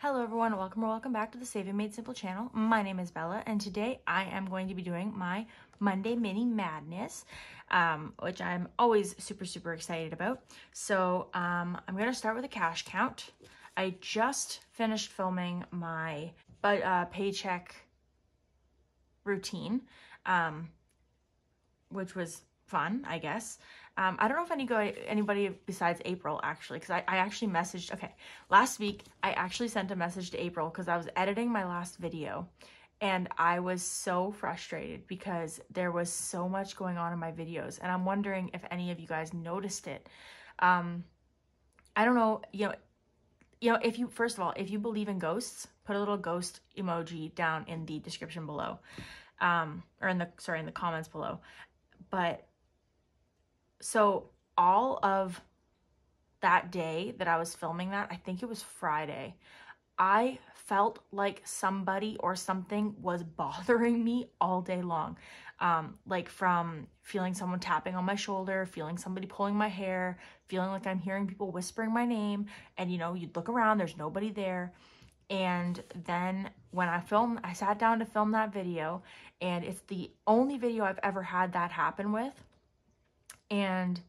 Hello everyone, welcome or welcome back to the Saving Made Simple channel. My name is Bella and today I am going to be doing my Monday Mini Madness, um, which I'm always super, super excited about. So um, I'm going to start with a cash count. I just finished filming my uh, paycheck routine, um, which was fun, I guess. Um, I don't know if any go, anybody besides April actually, because I, I actually messaged, okay, last week I actually sent a message to April because I was editing my last video and I was so frustrated because there was so much going on in my videos and I'm wondering if any of you guys noticed it. Um, I don't know, you know, you know, if you, first of all, if you believe in ghosts, put a little ghost emoji down in the description below, um, or in the, sorry, in the comments below. But so all of that day that I was filming that, I think it was Friday, I felt like somebody or something was bothering me all day long. Um, like from feeling someone tapping on my shoulder, feeling somebody pulling my hair, feeling like I'm hearing people whispering my name. And you know, you'd look around, there's nobody there. And then when I filmed, I sat down to film that video, and it's the only video I've ever had that happen with. And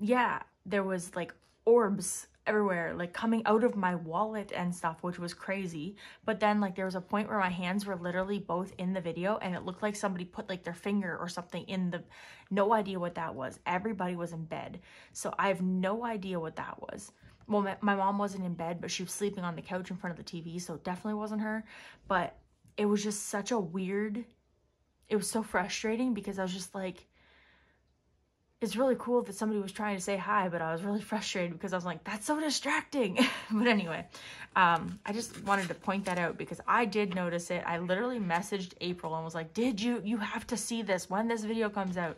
yeah, there was like orbs everywhere, like coming out of my wallet and stuff, which was crazy. But then like there was a point where my hands were literally both in the video and it looked like somebody put like their finger or something in the, no idea what that was. Everybody was in bed. So I have no idea what that was. Well, my, my mom wasn't in bed, but she was sleeping on the couch in front of the TV. So it definitely wasn't her. But it was just such a weird, it was so frustrating because I was just like, it's really cool that somebody was trying to say hi, but I was really frustrated because I was like, that's so distracting. but anyway, um, I just wanted to point that out because I did notice it. I literally messaged April and was like, did you, you have to see this when this video comes out.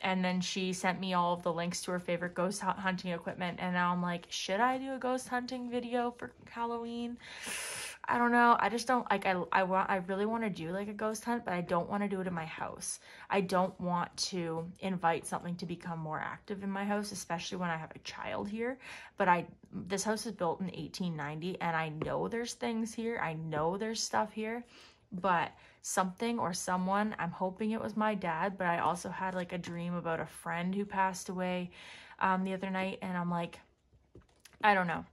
And then she sent me all of the links to her favorite ghost hunting equipment. And now I'm like, should I do a ghost hunting video for Halloween? I don't know. I just don't like I I want I really want to do like a ghost hunt, but I don't want to do it in my house. I don't want to invite something to become more active in my house, especially when I have a child here. But I this house is built in 1890 and I know there's things here. I know there's stuff here, but something or someone, I'm hoping it was my dad, but I also had like a dream about a friend who passed away um the other night and I'm like I don't know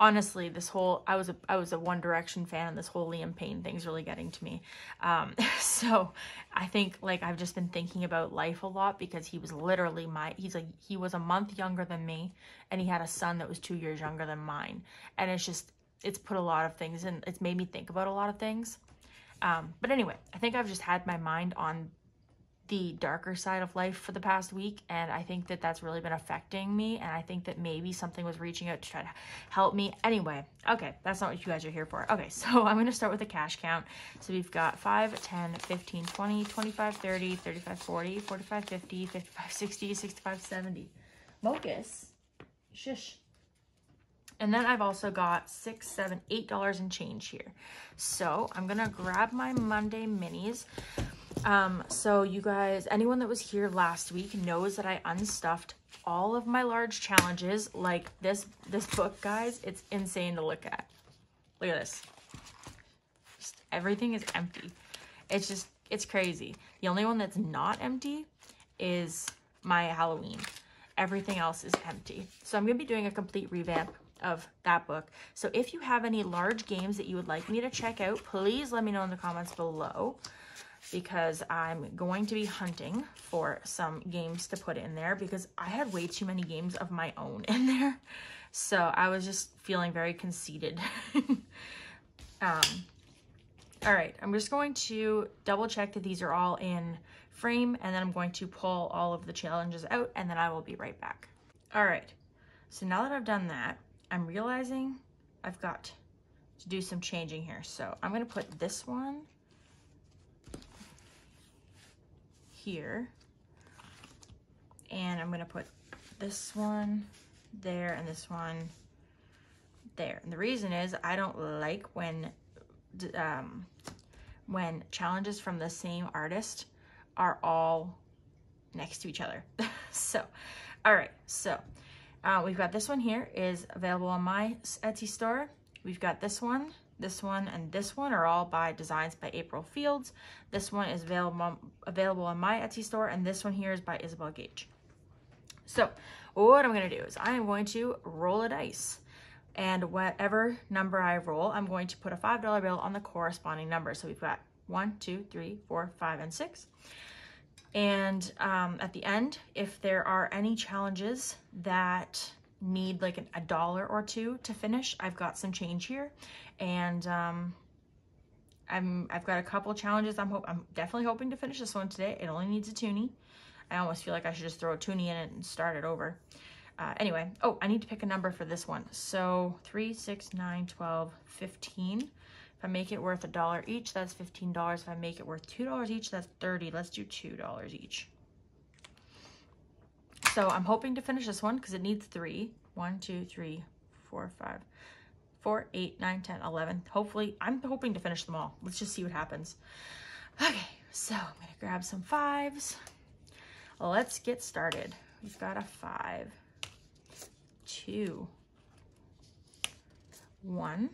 honestly, this whole I was a I was a One Direction fan, and this whole Liam Payne thing's really getting to me. Um, so I think like I've just been thinking about life a lot because he was literally my he's like he was a month younger than me, and he had a son that was two years younger than mine, and it's just it's put a lot of things and it's made me think about a lot of things. Um, but anyway, I think I've just had my mind on the darker side of life for the past week and I think that that's really been affecting me and I think that maybe something was reaching out to try to help me. Anyway, okay, that's not what you guys are here for. Okay, so I'm going to start with a cash count. So we've got 5, 10, 15, 20, 25, 30, 35, 40, 45, 50, 55, 60, 65, 70. Mocus. Shush. And then I've also got six, seven, eight dollars in change here. So I'm gonna grab my Monday minis. Um, so you guys, anyone that was here last week knows that I unstuffed all of my large challenges. Like this, this book, guys, it's insane to look at. Look at this. Just everything is empty. It's just, it's crazy. The only one that's not empty is my Halloween. Everything else is empty. So I'm going to be doing a complete revamp of that book. So if you have any large games that you would like me to check out, please let me know in the comments below because I'm going to be hunting for some games to put in there because I had way too many games of my own in there. So I was just feeling very conceited. um, all right, I'm just going to double check that these are all in frame and then I'm going to pull all of the challenges out and then I will be right back. All right, so now that I've done that, I'm realizing I've got to do some changing here. So I'm gonna put this one here. And I'm to put this one there and this one there. And the reason is I don't like when um, when challenges from the same artist are all next to each other. so, all right, so uh, we've got this one here is available on my Etsy store. We've got this one, this one, and this one are all by Designs by April Fields. This one is available, available on my Etsy store, and this one here is by Isabell GeGe. So what I'm going to do is I am going to roll a dice. And whatever number I roll, I'm going to put a $5 bill on the corresponding number. So we've got one, two, three, four, five, and six. And um, at the end, if there are any challenges that need like an, a dollar or two to finish, I've got some change here. And um, I'm, I've got a couple challenges. I'm, hope, I'm definitely hoping to finish this one today. It only needs a toonie. I almost feel like I should just throw a toonie in it and start it over. Uh, anyway, oh, I need to pick a number for this one. So 3, 6, 9, 12, 15. If I make it worth a dollar each, that's $15. If I make it worth $2 each, that's 30. Let's do $2 each. So I'm hoping to finish this one because it needs three. One, two, three, four, five, four, eight, nine, 10, 11. Hopefully, I'm hoping to finish them all. Let's just see what happens. Okay, so I'm to grab some fives. Let's get started. We've got a five two, one,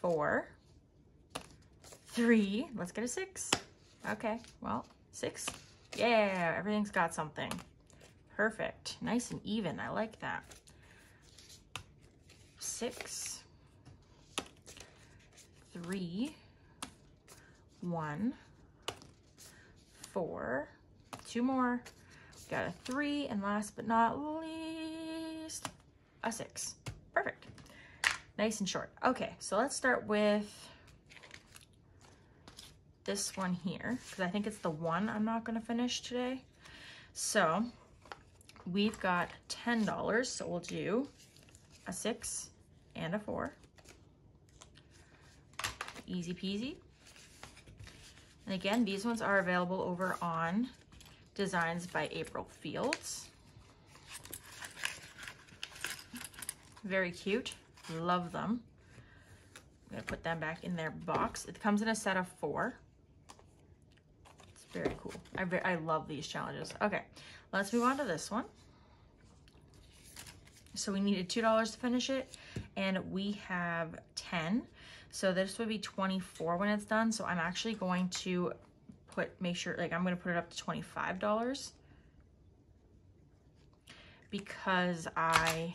four, three. Let's get a six. Okay, well, six. Yeah, everything's got something. Perfect. Nice and even. I like that. Six, three, one, four, two more, got a three, and last but not least, a six. Perfect. Nice and short. Okay, so let's start with this one here, because I think it's the one I'm not going to finish today. So we've got $10, so we'll do a six and a four. Easy peasy. And again, these ones are available over on Designs by April Fields. Very cute. Love them. I'm going to put them back in their box. It comes in a set of four. Very cool. I, I love these challenges. Okay, let's move on to this one. So we needed $2 to finish it, and we have 10. So this would be 24 when it's done. So I'm actually going to put, make sure, like I'm to put it up to $25 because I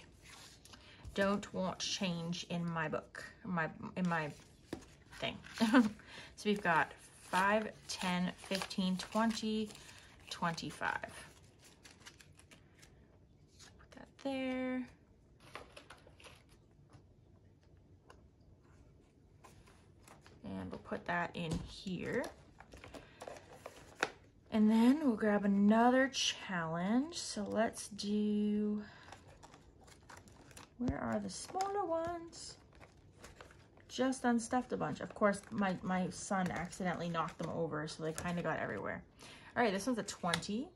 don't want change in my book, my, in my thing. so we've got 5, 10, 15, 20, 25. Put that there. And we'll put that in here. And then we'll grab another challenge. So let's do, where are the smaller ones? Just unstuffed a bunch. Of course, my, my son accidentally knocked them over, so they kind of got everywhere. All right, this one's a 20.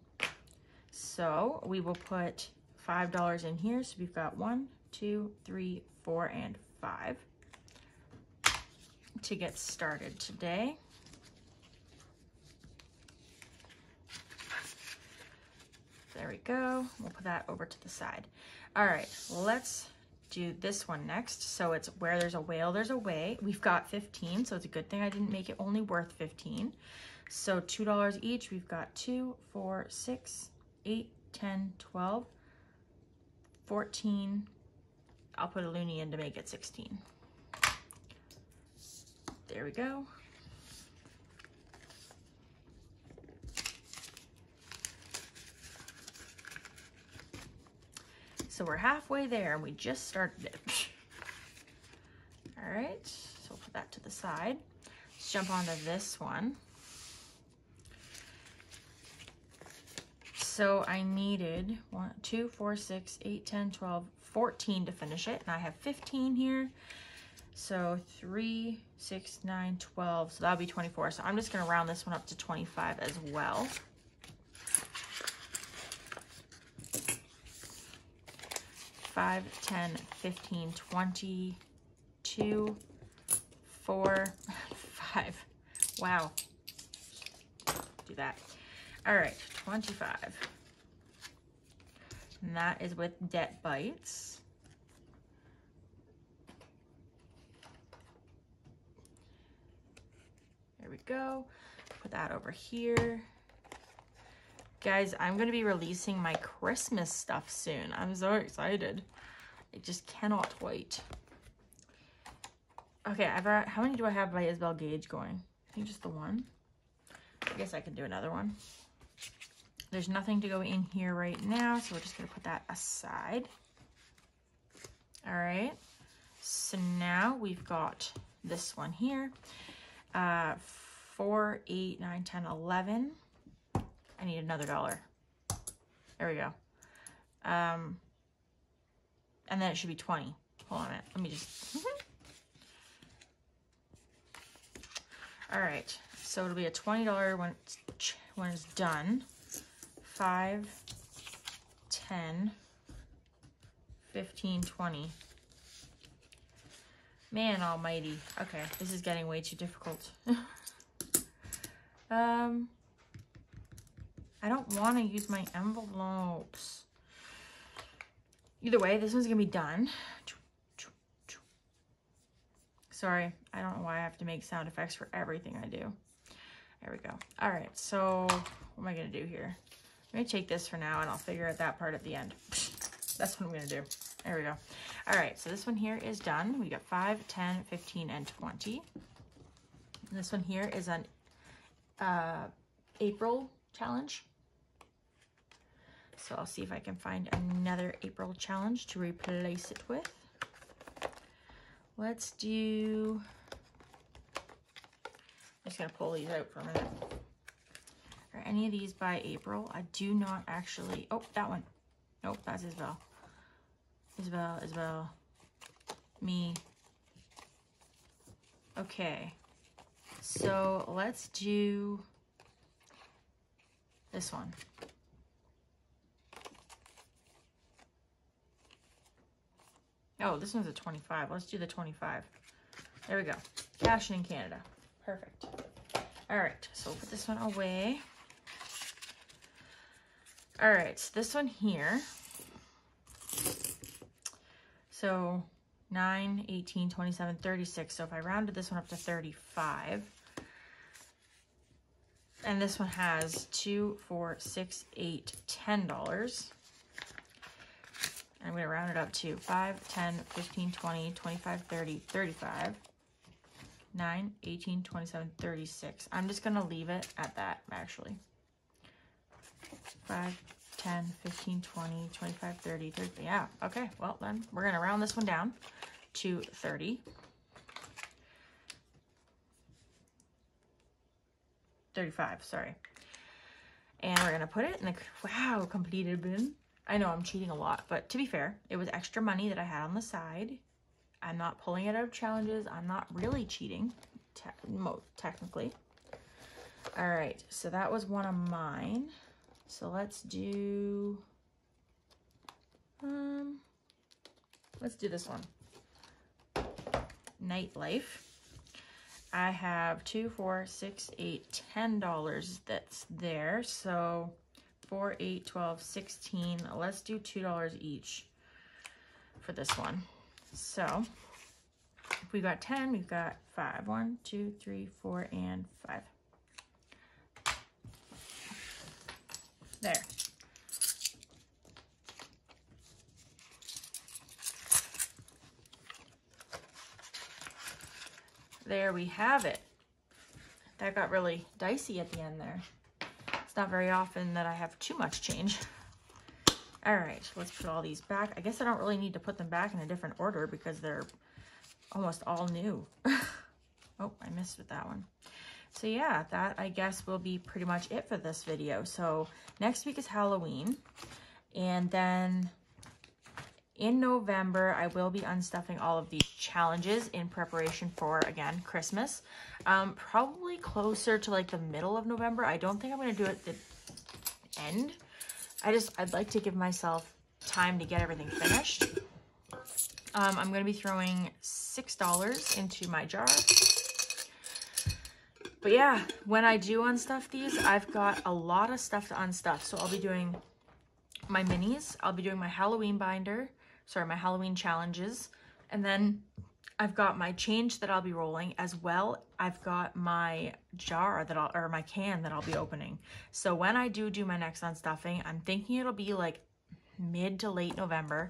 So we will put $5 in here. So we've got one, two, three, four, and five to get started today. There we go. We'll put that over to the side. All right, let's do this one next. So it's where there's a whale, there's a way. We've got 15, so it's a good thing I didn't make it only worth 15. So $2 each, we've got 2, 4, 6, 8, 10, 12, 14. I'll put a loonie in to make it 16. There we go. So we're halfway there and we just started it. All right, so we'll put that to the side. Let's jump onto this one. So I needed one, two, four, six, eight, 10, 12, 14 to finish it. And I have 15 here. So three, six, nine, 12. So that'll be 24. So I'm just gonna round this one up to 25 as well. 5, 10, 15, 20, 2, 4, 5. Wow. Do that. All right, 25. And that is with Debt Bites. There we go. Put that over here. Guys, I'm going to be releasing my Christmas stuff soon. I'm so excited. I just cannot wait. Okay, I've got, how many do I have by Isabell GeGe going? I think just the one. I guess I can do another one. There's nothing to go in here right now, so we're just going to put that aside. All right. So now we've got this one here. Uh, 4, 8, 9, 10, 11. I need another dollar. There we go. Um, and then it should be 20. Hold on a minute. Let me just... All right. So it'll be a $20 when it's, when it's done. 5, 10, 15, 20. Man almighty. Okay, this is getting way too difficult. um, I don't want to use my envelopes. Either way, this one's going to be done. Sorry, I don't know why I have to make sound effects for everything I do. There we go. All right, so what am I going to do here? I'm going to take this for now, and I'll figure out that part at the end. That's what I'm going to do. There we go. All right, so this one here is done. We got 5, 10, 15, and 20. This one here is an uh, April challenge. So I'll see if I can find another April challenge to replace it with. Let's do, I'm just gonna pull these out for a minute. Are any of these by April? I do not actually, oh, that one. Nope, that's Isabell. Isabell, Isabell, me. Okay, so let's do this one. Oh, this one's a 25. Let's do the 25. There we go. Cash in Canada. Perfect. All right, so we'll put this one away. All right, so this one here. So 9, 18, 27, 36. So if I rounded this one up to 35, and this one has two, four, six, eight, ten dollars. I'm going to round it up to 5, 10, 15, 20, 25, 30, 35, 9, 18, 27, 36. I'm just going to leave it at that, actually. 5, 10, 15, 20, 25, 30, 30. Yeah, okay. Well, then we're going to round this one down to 30. 35, sorry. And we're going to put it in the, wow, completed bin. I know I'm cheating a lot, but to be fair, it was extra money that I had on the side. I'm not pulling it out of challenges. I'm not really cheating, te technically. All right, so that was one of mine. So let's do, um, let's do this one. Nightlife. I have two, four, six, eight, ten dollars that's there. So 4, 8, 12, 16. Let's do $2 each for this one. So if we got 10, we've got 5. 1, 2, 3, 4, and 5. There. There we have it. That got really dicey at the end there not very often that I have too much change. All right, let's put all these back. I guess I don't really need to put them back in a different order because they're almost all new. oh, I missed with that one. So yeah, that I guess will be pretty much it for this video. So next week is Halloween. And then in November, I will be unstuffing all of these challenges in preparation for, again, Christmas. Um, probably closer to like the middle of November. I don't think I'm going to do it the end. I just, I'd like to give myself time to get everything finished. Um, I'm going to be throwing $6 into my jar. But yeah, when I do unstuff these, I've got a lot of stuff to unstuff. So I'll be doing my minis. I'll be doing my Halloween binder sorry, my Halloween challenges. And then I've got my change that I'll be rolling as well. I've got my jar that I'll, or my can that I'll be opening. So when I do do my next on stuffing, I'm thinking it'll be like mid to late November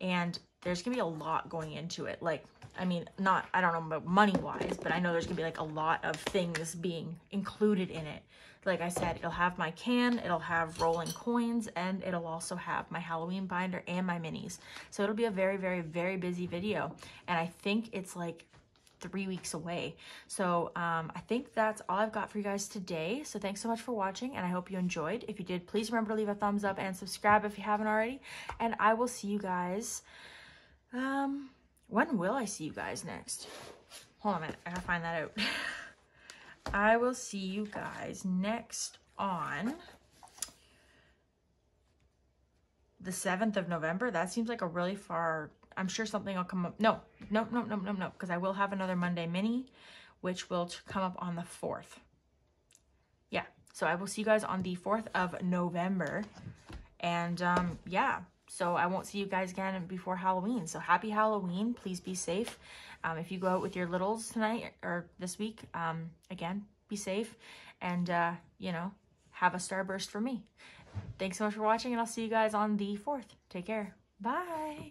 and there's gonna be a lot going into it. Like, I mean, not, I don't know about money wise, but I know there's gonna be like a lot of things being included in it. Like I said, it'll have my can, it'll have rolling coins, and it'll also have my Halloween binder and my minis. So it'll be a very, very, very busy video. And I think it's like three weeks away. So um, I think that's all I've got for you guys today. So thanks so much for watching and I hope you enjoyed. If you did, please remember to leave a thumbs up and subscribe if you haven't already. And I will see you guys. Um, when will I see you guys next? Hold on a minute. I gotta find that out. I will see you guys next on the 7th of November. That seems like a really far, I'm sure something will come up. No, no, no, no, no, no, because I will have another Monday mini, which will come up on the 4th. Yeah, so I will see you guys on the 4th of November. And um, yeah, so I won't see you guys again before Halloween. So happy Halloween. Please be safe. Um, if you go out with your littles tonight or this week, um, again, be safe and, uh, you know, have a starburst for me. Thanks so much for watching, and I'll see you guys on the 4th. Take care. Bye.